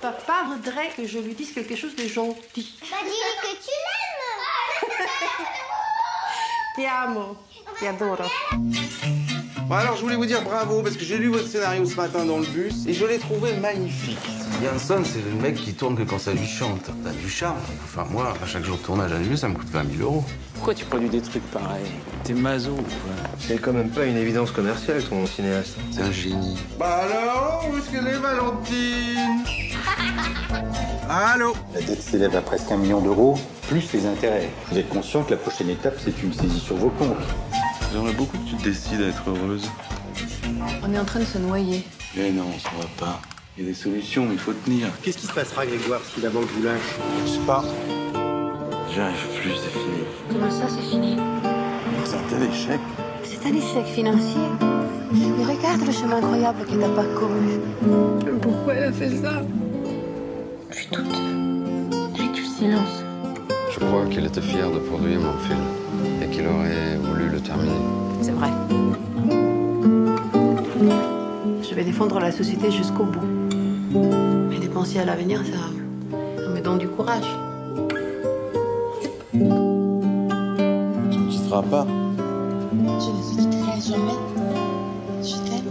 Papa voudrait que je lui dise quelque chose de gentil. Bah dis-lui que tu l'aimes Ti amo, ti adoro. Bon alors je voulais vous dire bravo parce que j'ai lu votre scénario ce matin dans le bus et je l'ai trouvé magnifique. Janson, c'est le mec qui tourne que quand ça lui chante. T'as du charme. Enfin, moi, à chaque jour de tournage annulé, ça me coûte 20 000 euros. Pourquoi tu produis des trucs pareils? T'es maso ou quoi? C'est quand même pas une évidence commerciale, ton cinéaste. C'est un génie. Bah alors, où est-ce qu'elle est Valentine Allô La dette s'élève à presque un million d'euros, plus les intérêts. Vous êtes conscient que la prochaine étape, c'est une saisie sur vos comptes. J'aimerais beaucoup que tu te décides à être heureuse. On est en train de se noyer. Mais non, ça va pas. Il y a des solutions, mais il faut tenir. Qu'est-ce qui se passera, Grégoire, si la banque vous lâche Je sais pas. J'y arrive plus, c'est fini. Comment ça, c'est fini C'est un tel échec. C'est un échec financier. Mais regarde le chemin incroyable que t'as parcouru. Pourquoi elle a fait ça? Puis tout. Et du silence. Je crois qu'il était fier de produire mon film et qu'il aurait voulu le terminer. C'est vrai. Je vais défendre la société jusqu'au bout. Mais les pensées à l'avenir, ça, ça me donne du courage. Tu me quitteras pas. Je ne te quitterai jamais. Je t'aime.